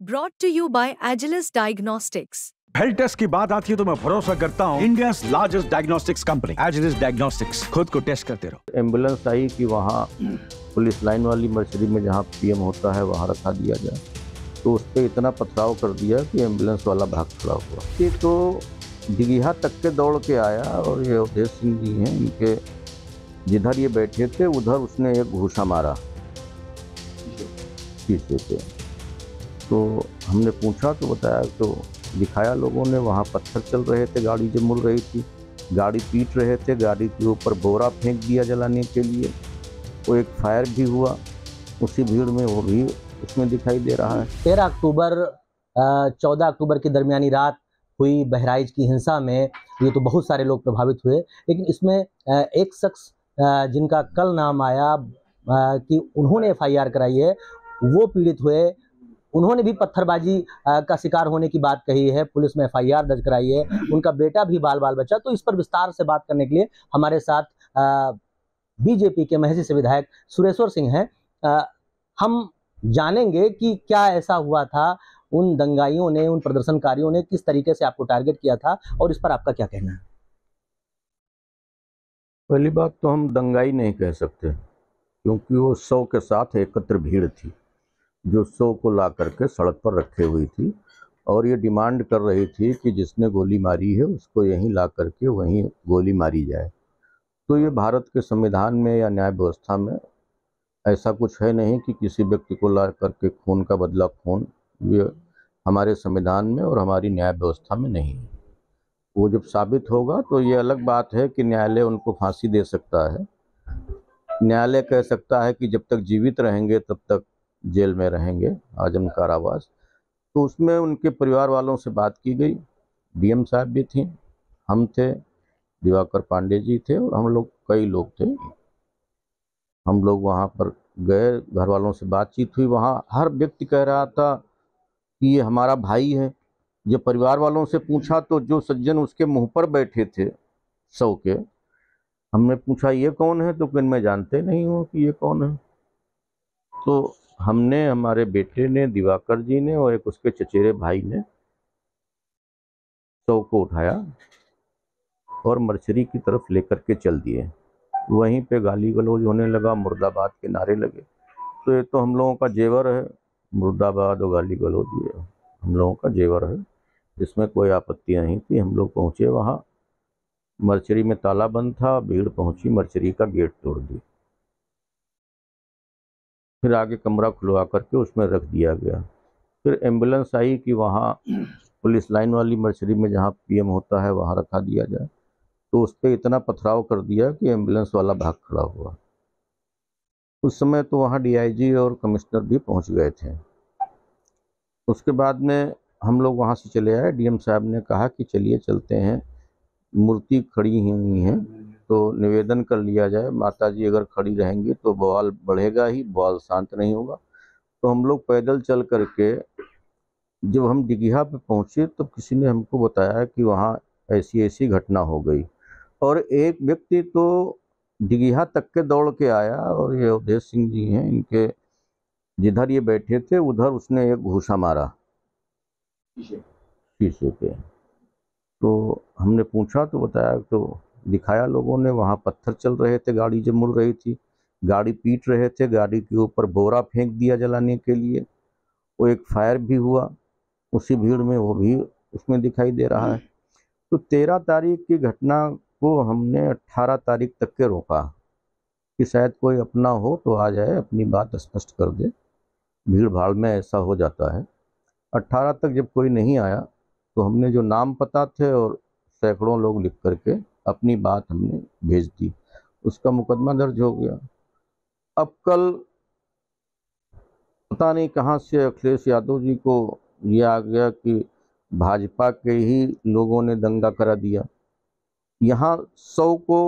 brought to you by Agilus Diagnostics. Health test की बात आती है तो मैं भरोसा करता हूँ। India largest diagnostics company Agilus diagnostics खुद को टेस्ट करते रहो। एंबुलेंस आई कि वहाँ पुलिस लाइन वाली मर्चरी में जहाँ पीएम होता है वहाँ रखा दिया जाए। तो उस पर इतना पथराव कर दिया कि एंबुलेंस वाला भाग खड़ा हुआ। ये तो दिघिया तक के दौड़ के आया और ये अवधेश सिंह जी हैं इनके जिधर ये बैठे थे उधर उसने एक घूसा मारा। शीशे पे तो हमने पूछा तो बताया तो दिखाया लोगों ने, वहाँ पत्थर चल रहे थे, गाड़ी जब मुड़ रही थी। गाड़ी पीट रहे थे, गाड़ी के ऊपर बोरा फेंक दिया जलाने के लिए। वो एक फायर भी हुआ, उसी भीड़ में वो भी उसमें दिखाई दे रहा है। तेरह अक्टूबर चौदह अक्टूबर की दरमियानी रात हुई बहराइच की हिंसा में। ये तो बहुत सारे लोग प्रभावित हुए, लेकिन इसमें एक शख्स जिनका कल नाम आया कि उन्होंने एफआईआर कराई है, वो पीड़ित हुए। उन्होंने भी पत्थरबाजी का शिकार होने की बात कही है। पुलिस में एफआईआर दर्ज कराई है। उनका बेटा भी बाल बाल बचा तो इस पर विस्तार से बात करने के लिए हमारे साथ बीजेपी के महजी से विधायक सुरेश्वर सिंह हैं। हम जानेंगे कि क्या ऐसा हुआ था, उन दंगाइयों ने, उन प्रदर्शनकारियों ने किस तरीके से आपको टारगेट किया था और इस पर आपका क्या कहना है? पहली बात तो हम दंगाई नहीं कह सकते, क्योंकि वो सौ के साथ एकत्र भीड़ थी। जो सौ को ला करके सड़क पर रखे हुई थी और ये डिमांड कर रही थी कि जिसने गोली मारी है, उसको यहीं ला करके वहीं गोली मारी जाए। तो ये भारत के संविधान में या न्याय व्यवस्था में ऐसा कुछ है नहीं कि किसी व्यक्ति को ला करके खून का बदला खून ये हमारे संविधान में और हमारी न्याय व्यवस्था में नहीं है। वो जब साबित होगा तो ये अलग बात है कि न्यायालय उनको फांसी दे सकता है। न्यायालय कह सकता है कि जब तक जीवित रहेंगे तब तक जेल में रहेंगे आज़म कारावास। तो उसमें उनके परिवार वालों से बात की गई। डीएम साहब भी थी, हम थे, दिवाकर पांडे जी थे और हम लोग, कई लोग थे। हम लोग वहाँ पर गए, घर वालों से बातचीत हुई। वहाँ हर व्यक्ति कह रहा था कि ये हमारा भाई है। जब परिवार वालों से पूछा तो जो सज्जन उसके मुँह पर बैठे थे, सौ के, हमने पूछा, ये कौन है? तो फिर मैं जानते नहीं हूँ कि ये कौन है। तो हमने, हमारे बेटे ने, दिवाकर जी ने और एक उसके चचेरे भाई ने सौ को उठाया और मर्चरी की तरफ़ लेकर के चल दिए। वहीं पे गाली गलौज होने लगा, मुर्दाबाद के नारे लगे। तो ये तो हम लोगों का जेवर है, मुर्दाबाद और गाली गलौज ये हम लोगों का जेवर है इसमें कोई आपत्ति नहीं थी। हम लोग पहुँचे वहाँ, मर्चरी में ताला बंद था, भीड़ पहुँची, मर्चरी का गेट तोड़ दी फिर आगे कमरा खुलवा करके उसमें रख दिया गया। फिर एंबुलेंस आई कि वहाँ पुलिस लाइन वाली मर्चरी में जहाँ पीएम होता है वहाँ रखा दिया जाए। तो उस पर इतना पथराव कर दिया कि एंबुलेंस वाला भाग खड़ा हुआ। उस समय तो वहाँ डीआईजी और कमिश्नर भी पहुँच गए थे। उसके बाद में हम लोग वहाँ से चले आए। डीएम साहब ने कहा कि चलिए चलते हैं। मूर्ति खड़ी हुई है। तो निवेदन कर लिया जाए माता जी अगर खड़ी रहेंगी तो बवाल बढ़ेगा ही बवाल शांत नहीं होगा। तो हम लोग पैदल चल करके जब हम डिगिहा पे पहुँचे तो किसी ने हमको बताया कि वहाँ ऐसी ऐसी घटना हो गई। और एक व्यक्ति तो डिगिहा तक के दौड़ के आया और ये अवधेश सिंह जी हैं इनके जिधर ये बैठे थे उधर उसने एक घूसा मारा। शीशे पे। तो हमने पूछा तो बताया तो दिखाया लोगों ने, वहाँ पत्थर चल रहे थे, गाड़ी जब मुड़ रही थी। गाड़ी पीट रहे थे, गाड़ी के ऊपर बोरा फेंक दिया जलाने के लिए। वो एक फायर भी हुआ, उसी भीड़ में वो भी उसमें दिखाई दे रहा है। तो तेरह तारीख की घटना को हमने अट्ठारह तारीख तक के रोका कि शायद कोई अपना हो तो आ जाए, अपनी बात स्पष्ट कर दे। भीड़ भाड़ में ऐसा हो जाता है। अट्ठारह तक जब कोई नहीं आया तो हमने जो नाम पता थे और सैकड़ों लोग लिख करके अपनी बात हमने भेज दी। उसका मुकदमा दर्ज हो गया। अब कल पता नहीं कहाँ से अखिलेश यादव जी को ये आ गया कि भाजपा के ही लोगों ने दंगा करा दिया। यहाँ सौ को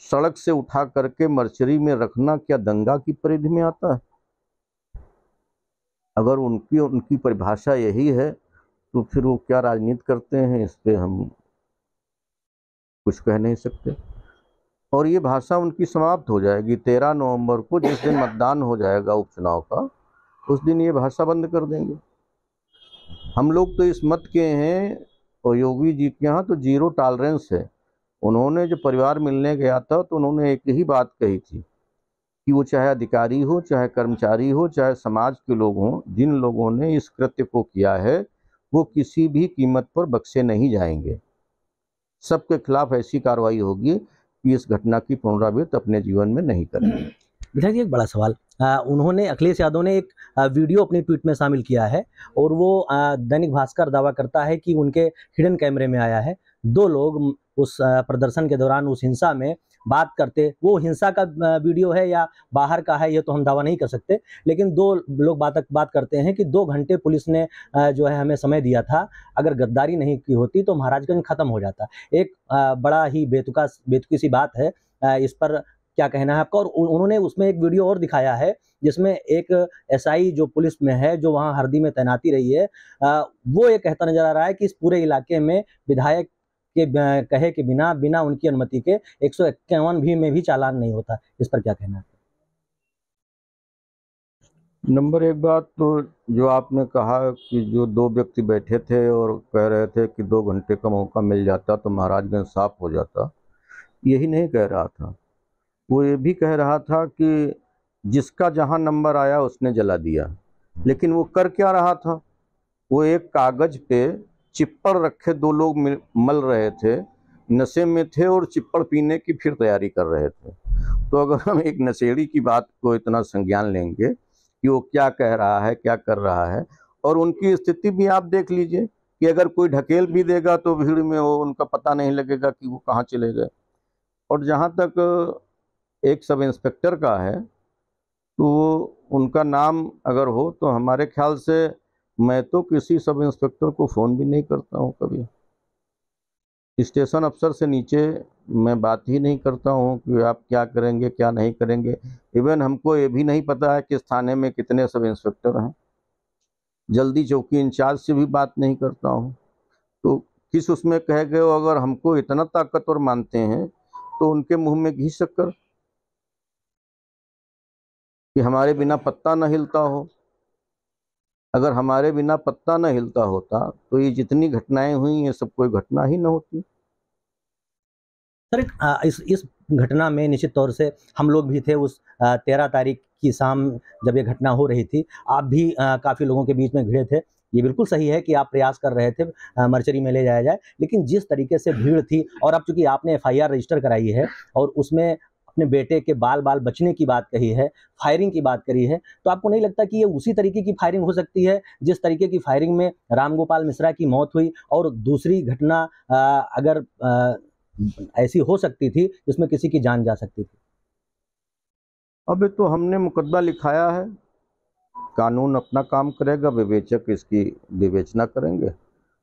सड़क से उठा करके मर्चरी में रखना क्या दंगा की परिधि में आता है? अगर उनकी उनकी परिभाषा यही है तो फिर वो क्या राजनीति करते हैं? इस पर हम कुछ कह नहीं सकते। और ये भाषा उनकी समाप्त हो जाएगी। तेरह नवंबर को जिस दिन मतदान हो जाएगा उपचुनाव का, उस दिन ये भाषा बंद कर देंगे। हम लोग तो इस मत के हैं और योगी जी के यहाँ तो ज़ीरो टॉलरेंस है। उन्होंने जो परिवार मिलने गया था तो उन्होंने एक ही बात कही थी कि वो चाहे अधिकारी हो, चाहे कर्मचारी हो, चाहे समाज के लोग हों, जिन लोगों ने इस कृत्य को किया है, वो किसी भी कीमत पर बख्शे नहीं जाएँगे। सबके खिलाफ ऐसी कार्रवाई होगी कि इस घटना की पुनरावृत्त अपने जीवन में नहीं करेंगे। विधायक जी एक बड़ा सवाल आ, उन्होंने अखिलेश यादव ने एक वीडियो अपने ट्वीट में शामिल किया है और वो दैनिक भास्कर दावा करता है कि उनके हिडन कैमरे में आया है। दो लोग उस प्रदर्शन के दौरान उस हिंसा में बात करते, वो हिंसा का वीडियो है या बाहर का है, ये तो हम दावा नहीं कर सकते। लेकिन दो लोग बात बात करते हैं कि दो घंटे पुलिस ने जो है हमें समय दिया था, अगर गद्दारी नहीं की होती तो महाराजगंज खत्म हो जाता। एक बड़ा ही बेतुका, बेतुकी सी बात है इस पर क्या कहना है आपका? और उन्होंने उसमें एक वीडियो और दिखाया है, जिसमें एक एसआई जो पुलिस में है, जो वहाँ हरदी में तैनाती रही है वो ये कहता नज़र आ रहा है कि इस पूरे इलाके में विधायक के कहे के बिना बिना उनकी अनुमति के एक सौ इक्यावन भी में भी चालान नहीं होता। इस पर क्या कहना है? नंबर एक बात तो जो आपने कहा कि जो दो व्यक्ति बैठे थे और कह रहे थे कि दो घंटे का मौका मिल जाता तो महाराजगंज साफ़ हो जाता, यही नहीं कह रहा था। वो ये भी कह रहा था कि जिसका जहाँ नंबर आया उसने जला दिया, लेकिन वो कर क्या रहा था? वो एक कागज़ पे चिप्पड़ रखे दो लोग मिल- रहे थे। नशे में थे और चिप्पड़ पीने की फिर तैयारी कर रहे थे। तो अगर हम एक नशेड़ी की बात को इतना संज्ञान लेंगे कि वो क्या कह रहा है, क्या कर रहा है, और उनकी स्थिति भी आप देख लीजिए कि अगर कोई ढकेल भी देगा तो भीड़ में वो, उनका पता नहीं लगेगा कि वो कहाँ चले गए। और जहाँ तक एक सब इंस्पेक्टर का है तो उनका नाम अगर हो तो हमारे ख्याल से मैं तो किसी सब इंस्पेक्टर को फ़ोन भी नहीं करता हूँ कभी। स्टेशन अफसर से नीचे मैं बात ही नहीं करता हूँ कि आप क्या करेंगे, क्या नहीं करेंगे। इवन हमको ये भी नहीं पता है कि थाने में कितने सब इंस्पेक्टर हैं। जल्दी चौकी इंचार्ज से भी बात नहीं करता हूँ। तो किस उसमें कह गए हो, अगर हमको इतना ताकतवर मानते हैं तो उनके मुँह में घी शक्कर? कि हमारे बिना पत्ता न हिलता हो। अगर हमारे बिना पत्ता न हिलता होता तो ये जितनी घटनाएँ हुई, ये सब कोई घटना ही न होती। सर इस इस घटना में निश्चित तौर से हम लोग भी थे उस तेरह तारीख की शाम जब ये घटना हो रही थी। आप भी काफ़ी लोगों के बीच में घिरे थे। ये बिल्कुल सही है कि आप प्रयास कर रहे थे मर्चरी में ले जाया जाए, लेकिन जिस तरीके से भीड़ थी, और अब चूँकि आपने एफआईआर रजिस्टर कराई है, और उसमें अपने बेटे के बाल बाल बचने की बात कही है फायरिंग की बात करी है तो आपको नहीं लगता कि ये उसी तरीके की फायरिंग हो सकती है, जिस तरीके की फायरिंग में रामगोपाल मिश्रा की मौत हुई और दूसरी घटना अगर ऐसी हो सकती थी, जिसमें किसी की जान जा सकती थी? अब तो हमने मुकदमा लिखाया है। कानून अपना काम करेगा, विवेचक इसकी विवेचना करेंगे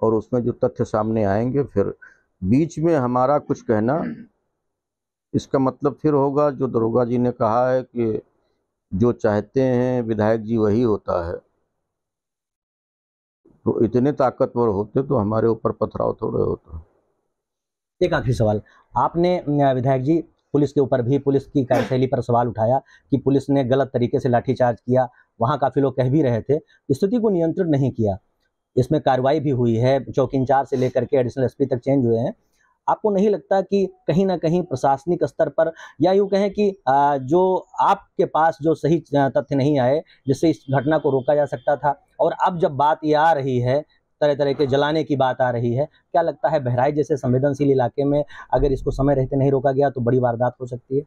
और उसमें जो तथ्य सामने आएँगे, फिर बीच में हमारा कुछ कहना इसका मतलब फिर होगा, जो दरोगा जी ने कहा है कि जो चाहते हैं विधायक जी वही होता है। तो इतने ताकतवर होते तो हमारे ऊपर पथराव थोड़े होता। एक आखिरी सवाल। आपने विधायक जी, पुलिस के ऊपर भी, पुलिस की कार्यशैली पर सवाल उठाया कि पुलिस ने गलत तरीके से लाठीचार्ज किया, वहाँ काफ़ी लोग कह भी रहे थे, स्थिति को नियंत्रित नहीं किया। इसमें कार्रवाई भी हुई है, चौकी इंचार्ज से लेकर के एडिशनल एसपी तक चेंज हुए हैं। आपको नहीं लगता कि कहीं ना कहीं प्रशासनिक स्तर पर, या यूँ कहें कि जो आपके पास जो सही तथ्य नहीं आए, जिससे इस घटना को रोका जा सकता था, और अब जब बात ये आ रही है तरह तरह के जलाने की बात आ रही है, क्या लगता है बहराइच जैसे संवेदनशील इलाके में अगर इसको समय रहते नहीं रोका गया तो बड़ी वारदात हो सकती है?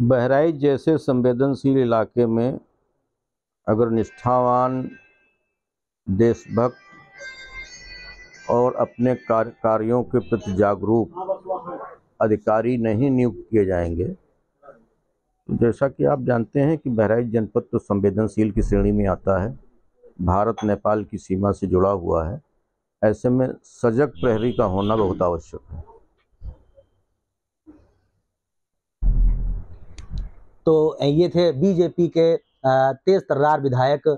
बहराइच जैसे संवेदनशील इलाके में अगर निष्ठावान देशभक्त और अपने कार्य कार्यों के प्रति जागरूक अधिकारी नहीं नियुक्त किए जाएँगे। जैसा कि आप जानते हैं कि बहराइच जनपद तो संवेदनशील की श्रेणी में आता है। भारत, नेपाल की सीमा से जुड़ा हुआ है। ऐसे में सजग प्रहरी का होना बहुत आवश्यक है। तो ये थे बीजेपी के तेज तर्रार विधायक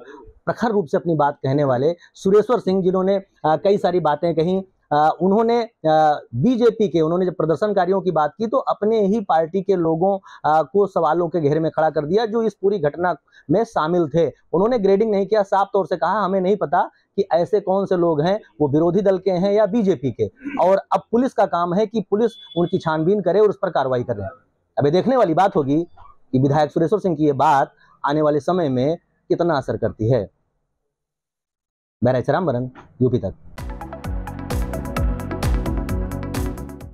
प्रखर रूप से अपनी बात कहने वाले सुरेश्वर सिंह जिन्होंने कई सारी बातें कहीं। उन्होंने बीजेपी के, उन्होंने जब प्रदर्शनकारियों की बात की तो अपने ही पार्टी के लोगों को सवालों के घेरे में खड़ा कर दिया जो इस पूरी घटना में शामिल थे। उन्होंने ग्रेडिंग नहीं किया, साफ़ तौर से कहा, हमें नहीं पता कि ऐसे कौन से लोग हैं, वो विरोधी दल के हैं या बीजेपी के। और अब पुलिस का काम है कि पुलिस उनकी छानबीन करे और उस पर कार्रवाई करे ये देखने वाली बात होगी कि विधायक सुरेश्वर सिंह की ये बात आने वाले समय में कितना असर करती है। मैं रायचराम बरन यूपी तक।